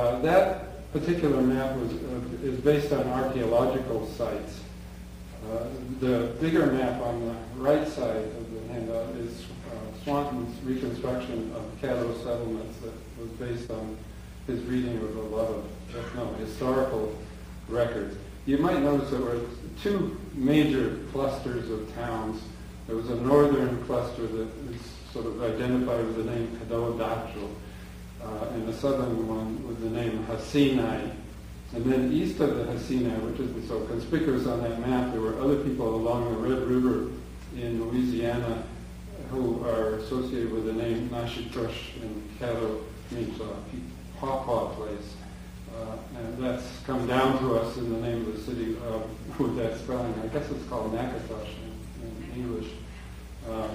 Uh, that particular map was, uh, is based on archaeological sites. Uh, the bigger map on the right side of the handout is uh, Swanton's reconstruction of Caddo settlements that was based on his reading of a lot of no, historical records. You might notice there were two major clusters of towns. There was a northern cluster that is sort of identified with the name Caddo uh, and the southern one with the name Hasinai. And then east of the Hasinai, which isn't so conspicuous on that map, there were other people along the Red River in Louisiana who are associated with the name Nashikush and Caddo means uh, Pawpaw place. Uh, and that's come down to us in the name of the city with that spelling. I guess it's called Natchitoches in, in English. Um,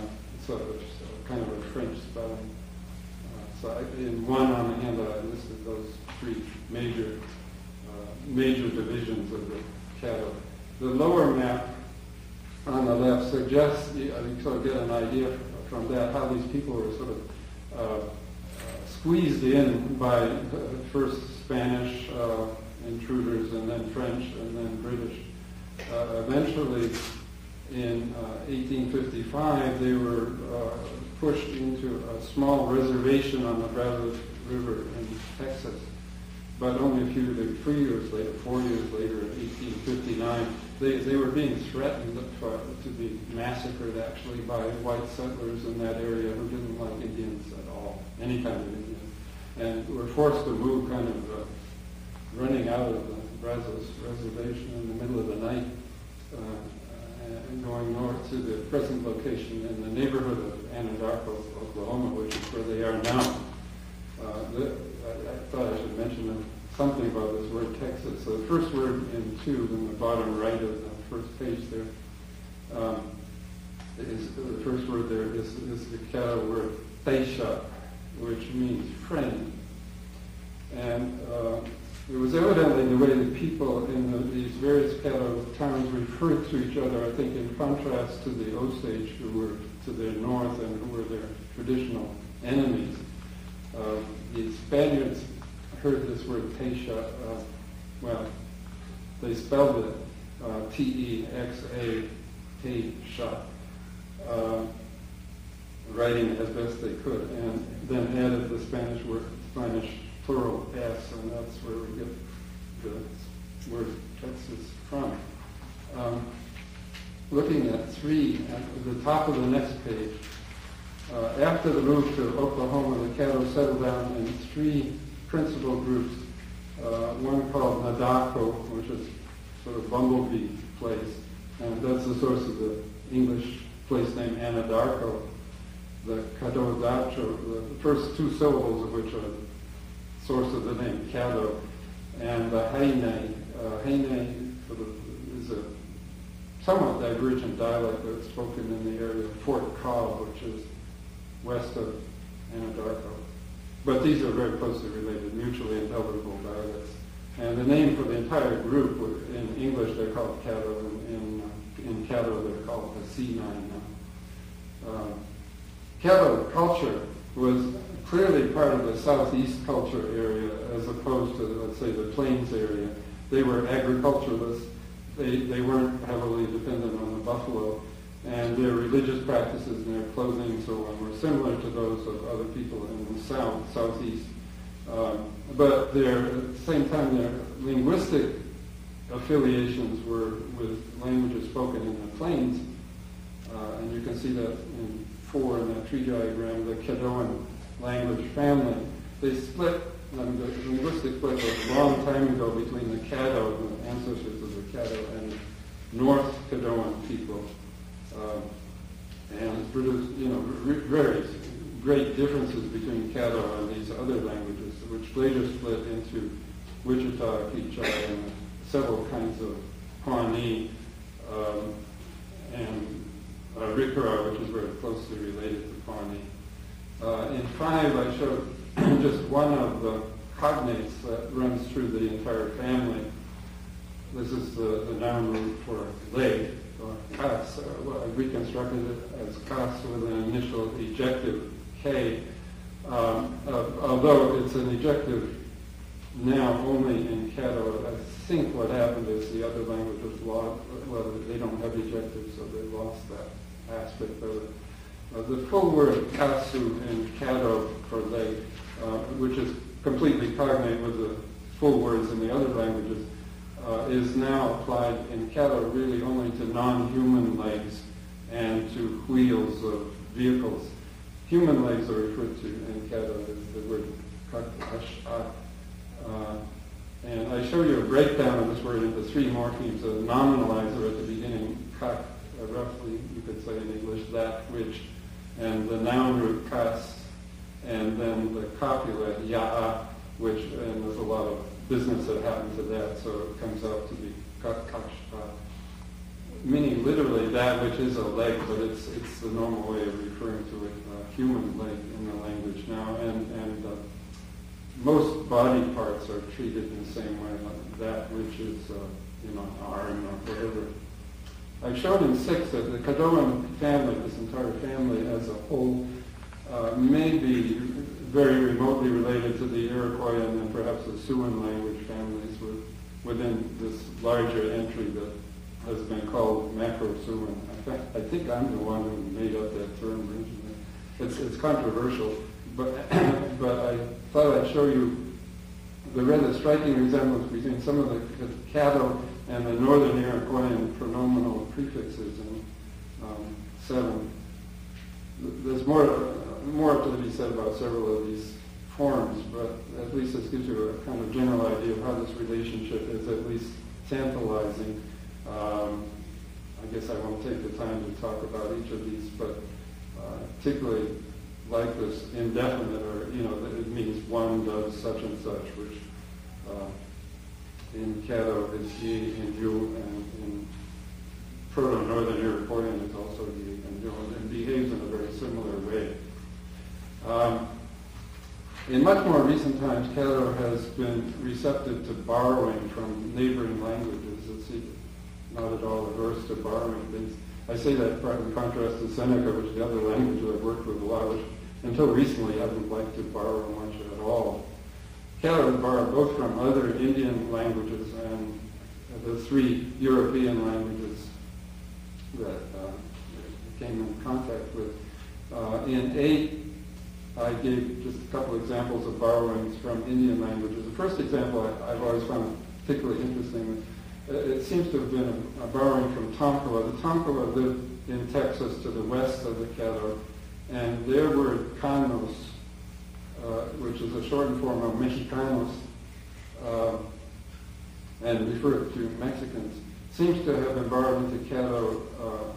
so it's kind of a French spelling. I, in one on the handout, I listed those three major uh, major divisions of the Caddo. The lower map on the left suggests, you, you sort of get an idea from that how these people were sort of uh, squeezed in by first Spanish uh, intruders and then French and then British. Uh, eventually, in 1855, uh, they were uh, pushed into a small reservation on the Brazos River in Texas. But only a few, like three years later, four years later, in 1859, they, they were being threatened to be massacred actually by white settlers in that area who didn't like Indians at all, any kind of Indians, And were forced to move kind of uh, running out of the Brazos reservation in the middle of the night uh, going north to the present location in the neighborhood of Anadarko, Oklahoma, which is where they are now. Uh, the, I, I, thought I should mention something about this word Texas. So the first word in two in the bottom right of the first page there um, is the first word there is, is the Caddo word Theisha, which means friend. And uh, it was evidently the way that people in the, these various Caddo towns referred to each other, I think in contrast to the Osage who were to their north and who were their traditional enemies. Uh, the Spaniards heard this word Teisha, uh, well, they spelled it uh, T-E-X-A, Teisha, uh, writing it as best they could, and then added the Spanish word, Spanish plural S, and that's where we get the word Texas from. Um, looking at three, at the top of the next page, uh, after the move to Oklahoma, the Caddo settled down in three principal groups. Uh, one called Nadako, which is sort of bumblebee place, and that's the source of the English place name Anadarko. The Kadohadacho, the first two syllables of which are source of the name Caddo, and the Hainai. Uh, Hainai is a somewhat divergent dialect that's spoken in the area of Fort Cobb, which is west of Anadarko. But these are very closely related, mutually intelligible dialects. And the name for the entire group, in English they're called Caddo, and in, uh, in Caddo they're called the Hasinai. Uh, Caddo culture was clearly part of the southeast culture area as opposed to, let's say, the plains area. They were agriculturalists. They, they weren't heavily dependent on the buffalo. And their religious practices and their clothing and so on were similar to those of other people in the south, southeast. Um, but their, at the same time, their linguistic affiliations were with languages spoken in the plains. Uh, and you can see that in four in that tree diagram, the Caddoan language family. They split, um, the linguistic split a long time ago between the Caddo, the ancestors of the Caddo, and North Caddoan people. Um, and produced, you know, very great differences between Caddo and these other languages, which later split into Wichita, Kichai, and several kinds of Pawnee, um, and uh, which is very closely related to Pawnee. Uh, in five, I showed just one of the cognates that runs through the entire family. This is the, the noun root for leg, or kas. Uh, well, I reconstructed it as kas with an initial ejective K. Um, uh, although it's an ejective now only in Caddo. I think what happened is the other languages lost, well, they don't have ejectives, so they lost that aspect of it. Uh, the full word kasu in Caddo for leg, uh, which is completely cognate with the full words in the other languages, uh, is now applied in Caddo really only to non-human legs and to wheels of vehicles. Human legs are referred to in Caddo as the word kakashat. Uh, and I show you a breakdown of this word into three morphemes, a nominalizer at the beginning, kak, uh, roughly you could say in English, that which, and the noun root kas, and then the copula, ya'a, which, and there's a lot of business that so it comes out to be kakashpa. Meaning literally that which is a leg, but it's, it's the normal way of referring to it, a human leg in the language now, and, and uh, most body parts are treated in the same way, like that which is, uh, you know, arm or whatever. I've shown in six that the Caddoan family, this entire family as a whole, uh, may be very remotely related to the Iroquois and then perhaps the Siouan language families with, within this larger entry that has been called Macro-Siouan. I, I think I'm the one who made up that term originally. It's, it's controversial, but, but I thought I'd show you the rather striking resemblance between some of the Caddo and the Northern Iroquoian pronominal prefixes in um, seven. There's more, more to be said about several of these forms, but at least this gives you a kind of general idea of how this relationship is at least tantalizing. Um, I guess I won't take the time to talk about each of these, but uh, particularly like this indefinite, or you know, it means one does such and such, which uh, in Caddo is ye and you, and in Proto-Northern Iroquoian it's also ye and you, and behaves in a very similar way. Um, in much more recent times, Caddo has been receptive to borrowing from neighboring languages. It's not at all averse to borrowing things. I say that in contrast to Seneca, which is the other language that I've worked with a lot, which until recently I haven't liked to borrow much at all. Has borrowed both from other Indian languages and the three European languages that uh, came in contact with. Uh, in eight, I gave just a couple examples of borrowings from Indian languages. The first example I, have always found particularly interesting. It seems to have been a, a borrowing from Tonkawa. The Tonkawa lived in Texas to the west of the Caddo, and their word canos, uh, which is a shortened form of Mexicanos, uh, and referred to Mexicans, seems to have been borrowed into Caddo uh,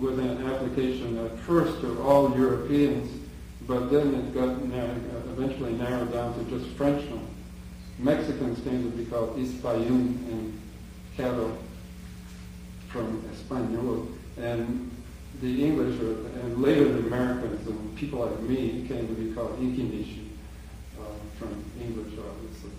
with an application at first to all Europeans, but then it got narrowed, eventually narrowed down to just Frenchmen. Mexicans came to be called Hispayun in Caddo from Espanol, and the English, and later the Americans and people like me came to be called Inkinishi uh, from English, obviously.